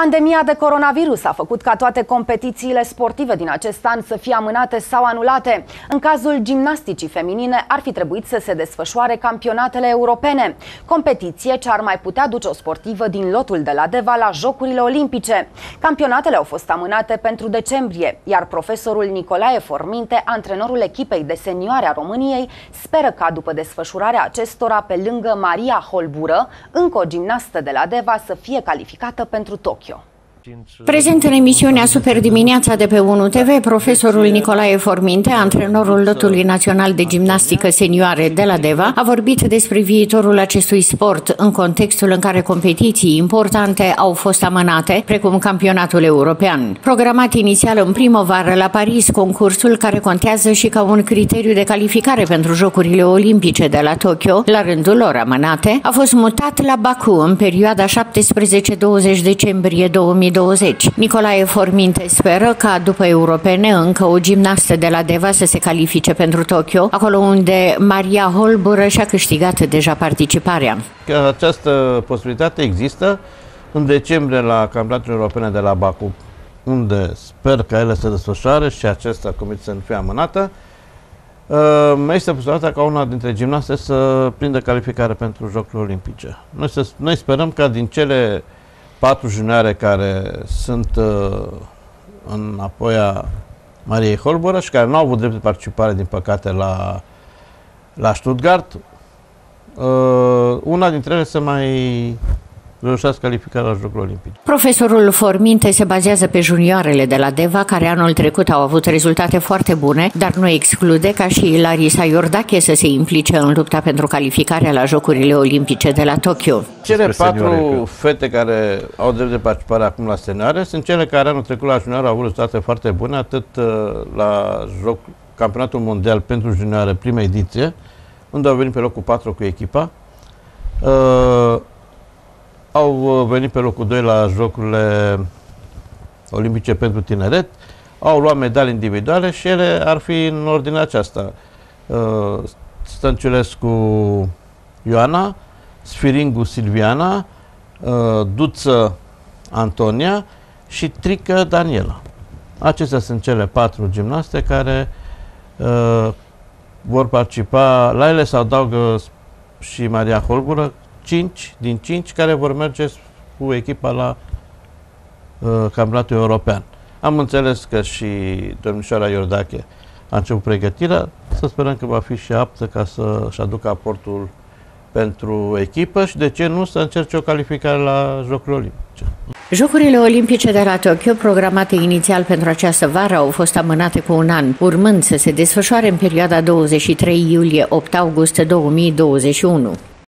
Pandemia de coronavirus a făcut ca toate competițiile sportive din acest an să fie amânate sau anulate. În cazul gimnasticii feminine ar fi trebuit să se desfășoare campionatele europene, competiție ce ar mai putea duce o sportivă din lotul de la Deva la Jocurile Olimpice. Campionatele au fost amânate pentru decembrie, iar profesorul Nicolae Forminte, antrenorul echipei de senioare a României, speră ca după desfășurarea acestora pe lângă Maria Holbură, încă o gimnastă de la Deva să fie calificată pentru Tokyo. Tokyo. Prezent în emisiunea Super Dimineața de pe 1 TV, profesorul Nicolae Forminte, antrenorul lotului național de gimnastică senioare de la Deva, a vorbit despre viitorul acestui sport în contextul în care competiții importante au fost amânate, precum campionatul european. Programat inițial în primăvară la Paris, concursul care contează și ca un criteriu de calificare pentru Jocurile Olimpice de la Tokyo, la rândul lor amânate, a fost mutat la Baku în perioada 17-20 decembrie 2020 2020. Nicolae Forminte speră ca după europene încă o gimnastă de la Deva să se califice pentru Tokyo, acolo unde Maria Holbură și-a câștigat deja participarea. Că această posibilitate există în decembrie la campionatul europene de la Baku, unde sper că ele se desfășoare și această comisie să nu fie amânată. Mai este posibilitatea ca una dintre gimnaste să prindă calificare pentru Jocurile Olimpice. Noi, să, noi sperăm ca din cele patru junioare care sunt uh, înapoi a Mariei Holboră și care nu au avut drept de participare, din păcate, la, la Stuttgart. Uh, una dintre ele să mai reușească calificarea la Jocurile Olimpice. Profesorul Forminte se bazează pe junioarele de la Deva, care anul trecut au avut rezultate foarte bune, dar nu exclude ca și Larisa Iordache să se implice în lupta pentru calificarea la Jocurile Olimpice de la Tokyo. Cele patru fete care au drept de participare acum la senioare sunt cele care anul trecut la junior au avut rezultate foarte bune, atât uh, la joc, campionatul mondial pentru junioare, prima ediție, unde au venit pe locul 4 cu echipa. Uh, au uh, venit pe locul 2 la Jocurile Olimpice pentru Tineret, au luat medalii individuale și ele ar fi în ordinea aceasta. Uh, Stănciulescu Ioana, Sfiringu Silviana, uh, Duță Antonia și Trică Daniela. Acestea sunt cele patru gimnaste care uh, vor participa. La ele se adaugă și Maria Holgură, 5 din 5 care vor merge cu echipa la uh, campionatul european. Am înțeles că și domnișoara Iordache a început pregătirea, să sperăm că va fi și aptă ca să-și aducă aportul pentru echipă și de ce nu să încerce o calificare la Jocurile Olimpice. Jocurile Olimpice de la Tokyo, programate inițial pentru această vară, au fost amânate cu un an, urmând să se desfășoare în perioada 23 iulie-8 august 2021.